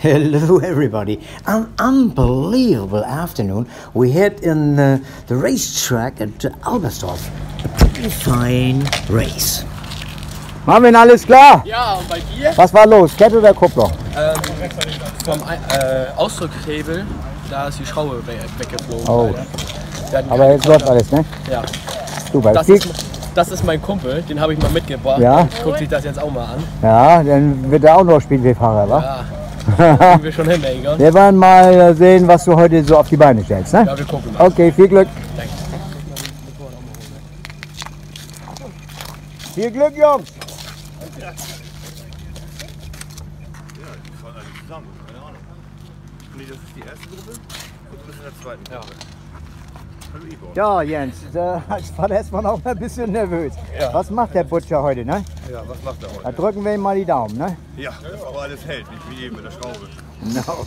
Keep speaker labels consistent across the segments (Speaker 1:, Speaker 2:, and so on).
Speaker 1: Hello, everybody. An unbelievable afternoon we had in uh, the racetrack at Albersdorf. A pretty fine race.
Speaker 2: Marvin, alles klar?
Speaker 3: Ja, und bei dir?
Speaker 2: Was war los? Kette oder Kupplung?
Speaker 3: Ähm, vom äh, Ausdruckhebel, da ist die Schraube we weggeflogen.
Speaker 2: Oh. Aber jetzt läuft alles, ne?
Speaker 3: Ja.
Speaker 2: Du, bei
Speaker 3: Das ist, das ist mein Kumpel, den habe ich mal mitgebracht.
Speaker 2: Ja.
Speaker 3: Guckt sich das jetzt auch mal an.
Speaker 2: ja, dann wird er auch noch Spielwehfahrer, wa?
Speaker 3: Ja. Kriegen wir schon hin, Egon.
Speaker 2: Wir wollen mal sehen, was du heute so auf die Beine stellst, ne?
Speaker 3: Ja, wir gucken mal.
Speaker 2: Okay, viel Glück.
Speaker 3: Danke.
Speaker 2: Viel Glück, Jungs.
Speaker 4: fahren alle zusammen, keine Ahnung. Nee, das ist die erste Gruppe und du bist in der zweiten Gruppe. Igor.
Speaker 2: Ja, Jens, als Vater ist man auch ein bisschen nervös.
Speaker 4: Ja.
Speaker 2: Was macht der Butcher heute, ne?
Speaker 4: Ja, was macht er
Speaker 2: Da
Speaker 4: heute?
Speaker 2: drücken wir ihm mal die Daumen, ne?
Speaker 4: Ja, aber alles hält, nicht wie eben mit der Schraube.
Speaker 2: No.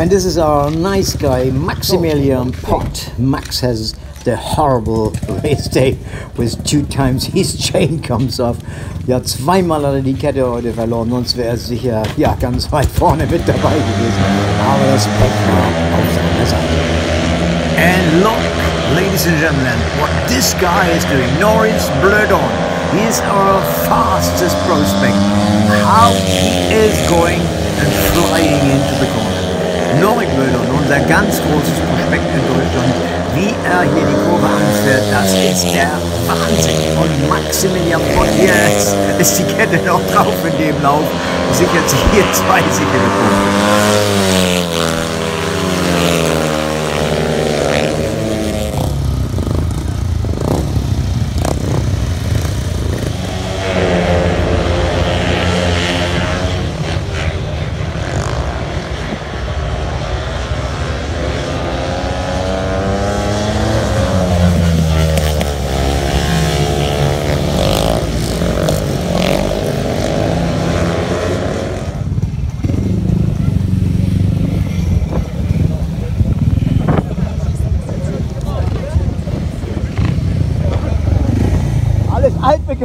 Speaker 1: And this is our nice guy, Maximilian Pott. Max has the horrible race day with two times his chain comes off. Ja, zweimal hat er die Kette heute verloren, sonst wäre er sicher ja, ganz weit vorne mit dabei gewesen. Aber das Pech war auf seiner Seite. And look, ladies and gentlemen, what this guy is doing. Norris Blödon. He is our fastest prospect. How he is going and flying into the corner. Norris Blödon, unser ganz großes Prospekt in Deutschland. Wie er hier die Kurve anfährt, das ist der Wahnsinn. Und Maximilian Pott, jetzt ist die Kette noch drauf in dem Lauf. Sichert sich hier zwei sichere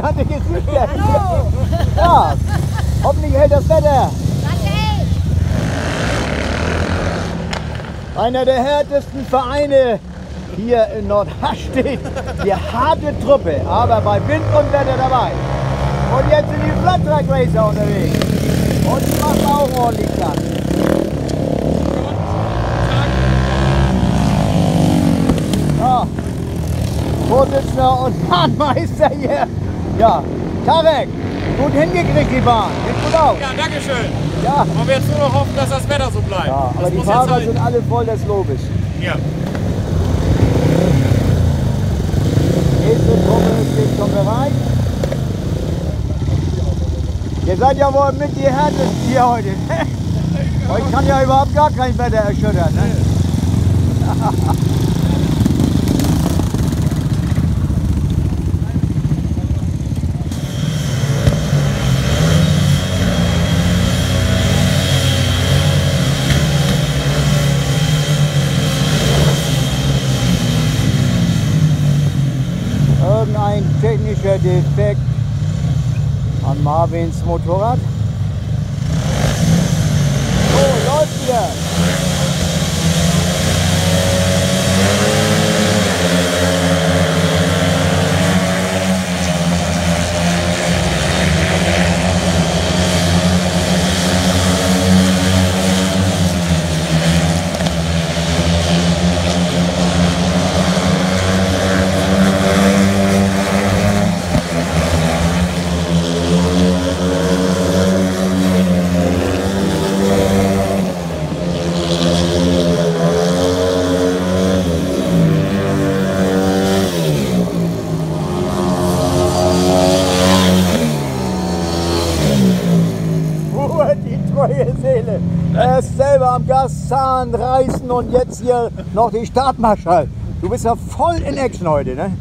Speaker 2: altbekannte Gesichter. Hallo. Ja, hoffentlich hält das Wetter. Einer der härtesten Vereine hier in Nordhastedt. Die harte Truppe, aber bei Wind und Wetter dabei. Und jetzt sind die Flat Track Racer unterwegs. Und die machen auch ordentlich Platz. Vorsitzender und Bahnmeister hier. Ja, Tarek, gut hingekriegt die Bahn. Sieht gut aus.
Speaker 5: Ja, danke schön.
Speaker 2: Ja,
Speaker 5: Und wir jetzt nur noch hoffen, dass das Wetter so bleibt.
Speaker 2: ja
Speaker 5: das
Speaker 2: aber die
Speaker 5: muss jetzt
Speaker 2: Fahrer
Speaker 5: halten.
Speaker 2: sind alle voll des Lobes.
Speaker 5: Ja.
Speaker 2: Nächste Truppe steht schon bereit. Ihr seid ja wohl mit die härtesten hier heute. Euch kann ja überhaupt gar kein Wetter erschüttern. Ne? technischer Defekt an Marvins Motorrad. So, läuft wieder. Ruhe, die treue Seele. Er ist selber Gaszahn reißen und jetzt hier noch die Startmarschall. Du bist ja voll in Action heute, ne?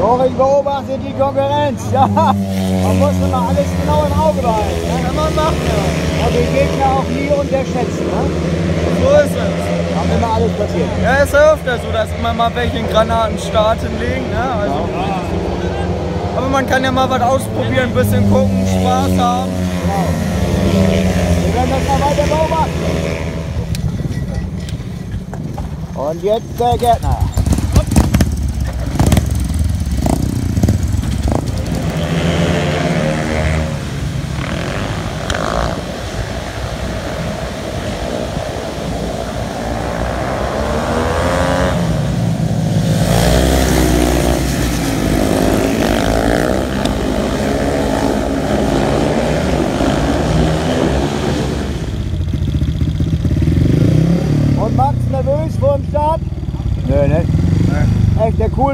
Speaker 2: Jorik beobachtet die Konkurrenz. Ja, man muss immer alles genau im Auge behalten. Ne? Kann man machen, ja. Und den Gegner auch nie unterschätzen. Ne?
Speaker 5: So ist es.
Speaker 2: Kann immer alles passieren.
Speaker 6: Ja, ist ja öfter so, dass immer mal welche in Granaten starten legen. Ne? Also, aber man kann ja mal was ausprobieren, ein bisschen gucken, Spaß haben.
Speaker 2: Wir werden das mal weiter beobachten. Und jetzt der Gärtner.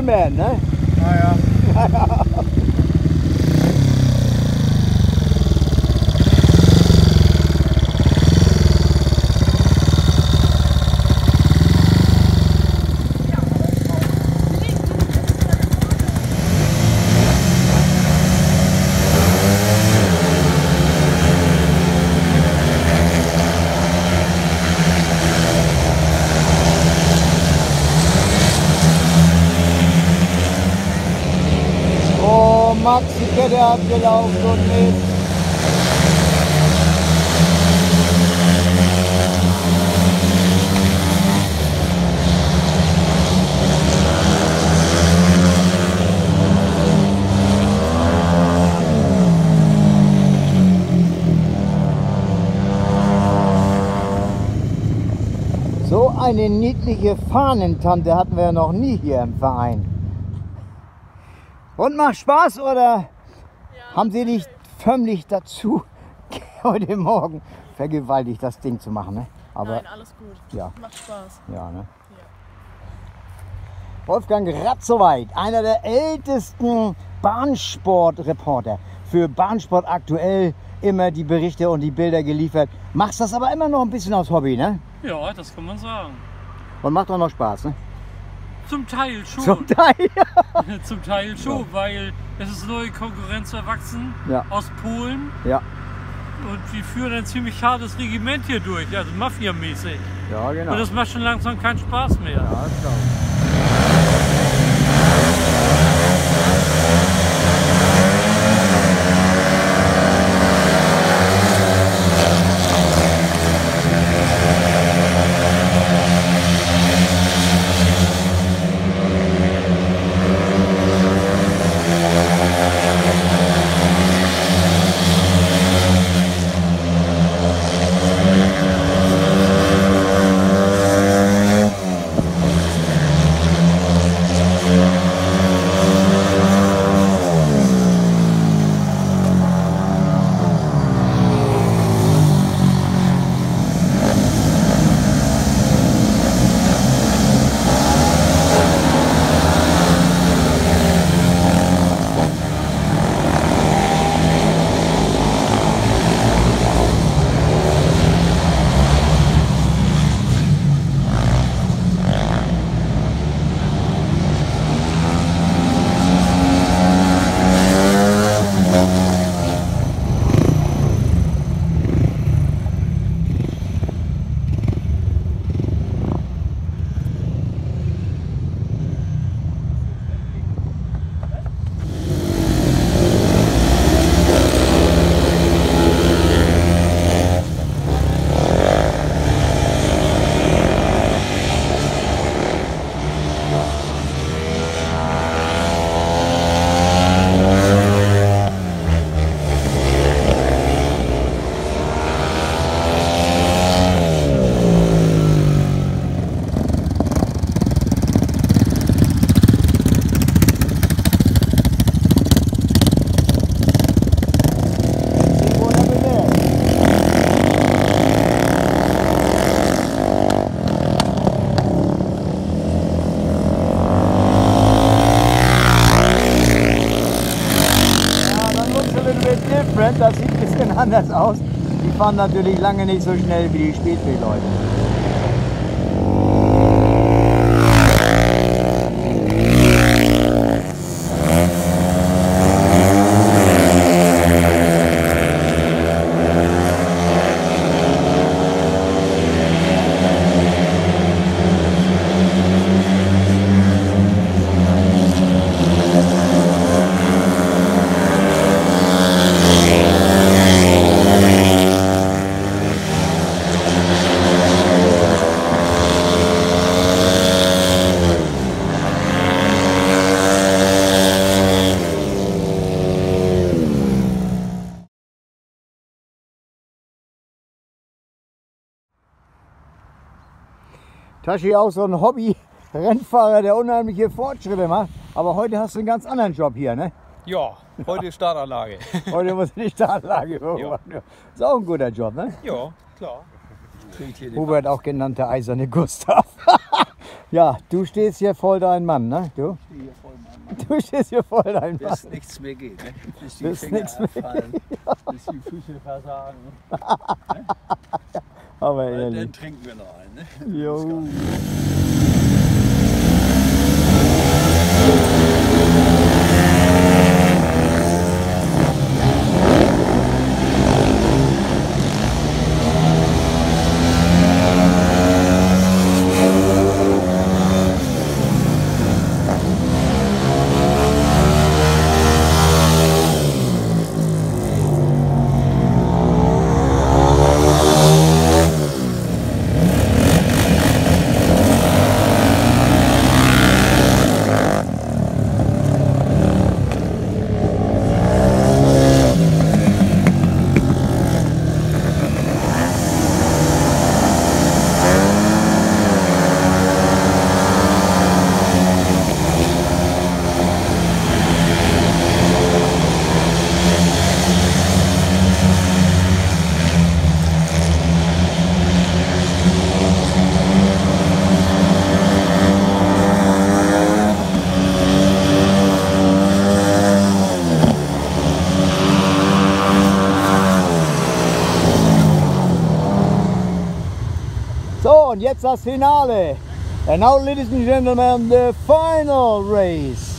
Speaker 2: görmeyenler. Abgelaufen und Mist. So eine niedliche Fahnentante hatten wir noch nie hier im Verein. Und macht Spaß oder haben Sie dich förmlich dazu heute Morgen vergewaltigt, das Ding zu machen? Ne? Aber
Speaker 7: Nein, alles gut.
Speaker 2: ja,
Speaker 7: Macht Spaß.
Speaker 2: ja, ne? Wolfgang Ratzoweit, einer der ältesten Bahnsportreporter. Für Bahnsport aktuell immer die Berichte und die Bilder geliefert. Machst das aber immer noch ein bisschen aus Hobby, ne?
Speaker 5: Ja, das kann man sagen.
Speaker 2: Und macht auch noch Spaß, ne?
Speaker 5: Zum Teil schon.
Speaker 2: Zum Teil.
Speaker 5: Zum Teil schon, weil es ist neue Konkurrenz erwachsen
Speaker 2: Ja.
Speaker 5: aus Polen
Speaker 2: Ja,
Speaker 5: und die führen ein ziemlich hartes Regiment hier durch, also Mafia-mäßig.
Speaker 2: ja genau.
Speaker 5: Und das macht schon langsam keinen Spaß mehr.
Speaker 2: ja, das Fahren natürlich lange nicht so schnell wie die Speedway-Leute. Tashi auch so ein Hobby-Rennfahrer, der unheimliche Fortschritte macht. Aber heute hast du einen ganz anderen Job hier, ne?
Speaker 6: Ja, heute Startanlage.
Speaker 2: Heute musst du die Startanlage beobachten. Ist auch ein guter Job, ne?
Speaker 6: ja, klar. Hier
Speaker 2: Hubert auch genannt der eiserne Gustav. ja, du stehst hier voll dein Mann, ne? Du? Du stehst hier voll dein Mann.
Speaker 7: bis nichts mehr geht. Ne? Bis die
Speaker 2: Bis
Speaker 7: Finger
Speaker 2: nichts mehr
Speaker 7: abfallen, bis die Füße versagen.
Speaker 2: Aber
Speaker 7: Dann
Speaker 2: ehrlich.
Speaker 7: trinken wir noch einen. Ne?
Speaker 2: Jo. So, Finale. And now, ladies and gentlemen, the final race.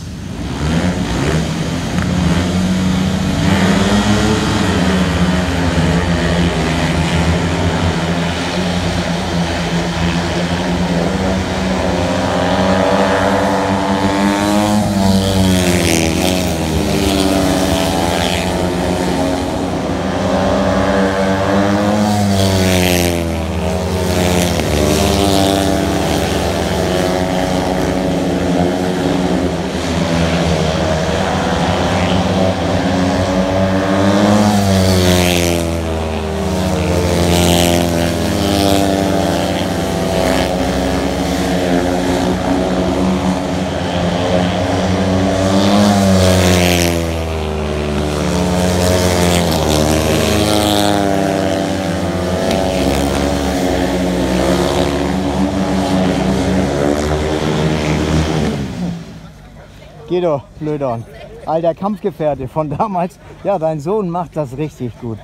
Speaker 2: Guido Blödorn, alter Kampfgefährte von damals. Ja, dein Sohn macht das richtig gut.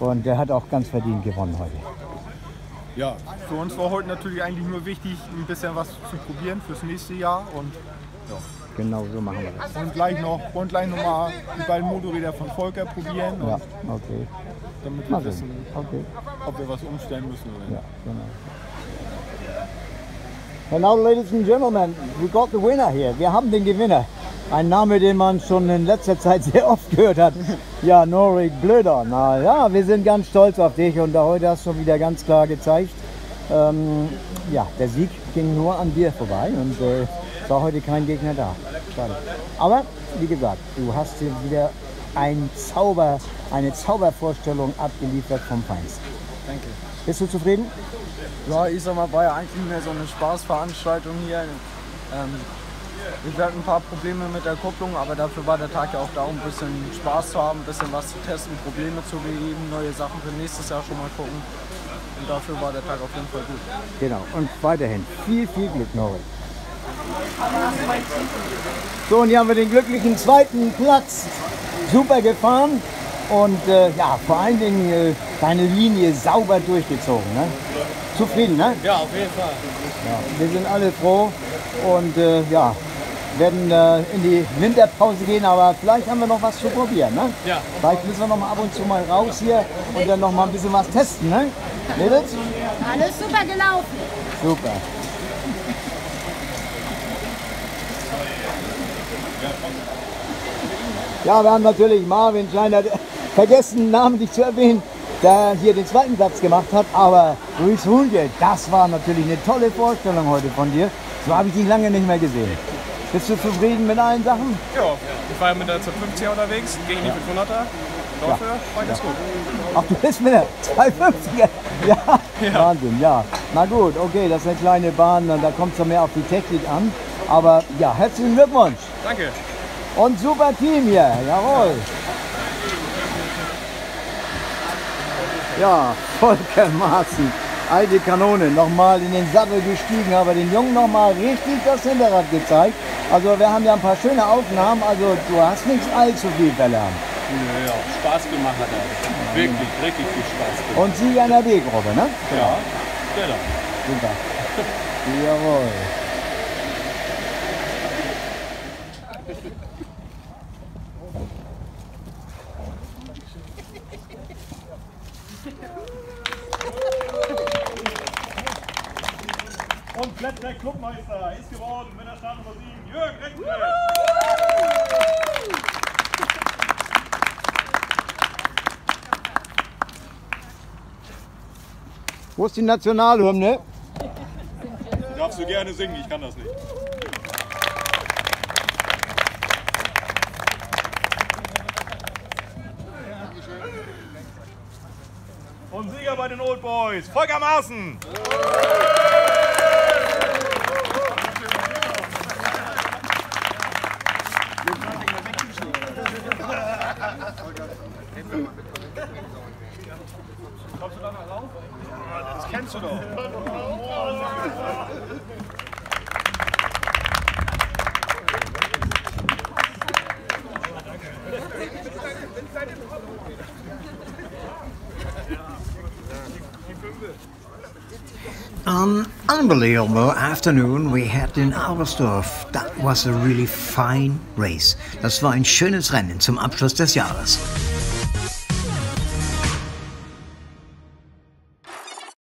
Speaker 2: Und der hat auch ganz verdient gewonnen heute.
Speaker 4: Ja, für uns war heute natürlich eigentlich nur wichtig, ein bisschen was zu probieren fürs nächste Jahr und,
Speaker 2: Genau so machen wir das.
Speaker 4: und gleich noch und gleich noch mal die beiden Motorräder von Volker probieren,
Speaker 2: Ja, okay.
Speaker 4: damit wir wissen,
Speaker 2: Okay,
Speaker 4: ob wir was umstellen müssen oder
Speaker 2: ja,
Speaker 4: nicht.
Speaker 2: genau. And now, ladies and gentlemen, we got the winner here. Wir haben den Gewinner. Ein Name, den man schon in letzter Zeit sehr oft gehört hat. Ja, Norik Blöder. Na ja, wir sind ganz stolz auf dich und heute hast du wieder ganz klar gezeigt. Ähm, ja, der Sieg ging nur an dir vorbei und äh, es war heute kein Gegner da. Schade. Aber wie gesagt, du hast hier wieder ein Zauber, eine Zaubervorstellung abgeliefert vom Feinsten.
Speaker 6: Danke.
Speaker 2: Bist du zufrieden?
Speaker 6: Ja, ich sag mal, war ja eigentlich mehr so eine Spaßveranstaltung hier. Ähm, ich hatte ein paar Probleme mit der Kupplung, aber dafür war der Tag ja auch da, um ein bisschen Spaß zu haben, ein bisschen was zu testen, Probleme zu beheben, neue Sachen für nächstes Jahr schon mal gucken. Und dafür war der Tag auf jeden Fall gut.
Speaker 2: Genau. Und weiterhin viel, viel Glück, Norik. So, und hier haben wir den glücklichen zweiten Platz. Super gefahren und äh, ja, vor allen Dingen äh, deine Linie sauber durchgezogen. Ne? Zufrieden, ne?
Speaker 3: Ja, auf jeden Fall.
Speaker 2: Ja, wir sind alle froh und äh, ja, werden äh, in die Winterpause gehen, aber vielleicht haben wir noch was zu probieren. Ne?
Speaker 3: Ja.
Speaker 2: Vielleicht müssen wir noch mal ab und zu mal raus hier und dann noch mal ein bisschen was testen. Ne? Mädels?
Speaker 8: Alles super gelaufen.
Speaker 2: Super. Ja, wir haben natürlich Marvin Kleiner vergessen, namentlich zu erwähnen, der hier den zweiten Platz gemacht hat. Aber Luis Hunke, das war natürlich eine tolle Vorstellung heute von dir. So habe ich dich lange nicht mehr gesehen. Bist du zufrieden mit allen Sachen?
Speaker 3: Ja, ich war ja mit der 250er unterwegs, gegen die 500er. Dafür war ganz gut.
Speaker 2: Ach, du bist mit der 250er. Ja, Wahnsinn, ja. Na gut, okay, das ist eine kleine Bahn, da kommt es ja mehr auf die Technik an. Aber ja, herzlichen Glückwunsch.
Speaker 9: Danke.
Speaker 2: Und super Team hier, jawohl. Ja, Volker Maaßen, alte Kanone, nochmal in den Sattel gestiegen, aber den Jungen nochmal richtig das Hinterrad gezeigt. Also wir haben ja ein paar schöne Aufnahmen, also du hast nicht allzu viel verlernt.
Speaker 5: Ja, Spaß gemacht hat er. Wirklich, richtig viel Spaß gemacht.
Speaker 2: Und Sieger in der B-Gruppe, ne?
Speaker 5: Ja, genau.
Speaker 2: Super. Jawohl. Wo ist die Nationalhymne?
Speaker 4: Darfst du gerne singen, ich kann das nicht. Und Sieger bei den Old Boys, Volker Maaßen. Kommst du da noch rauf? Das kennst du doch.
Speaker 10: An unbelievable afternoon we had in Albersdorf. That was a really fine race. Das war ein schönes Rennen zum Abschluss des Jahres.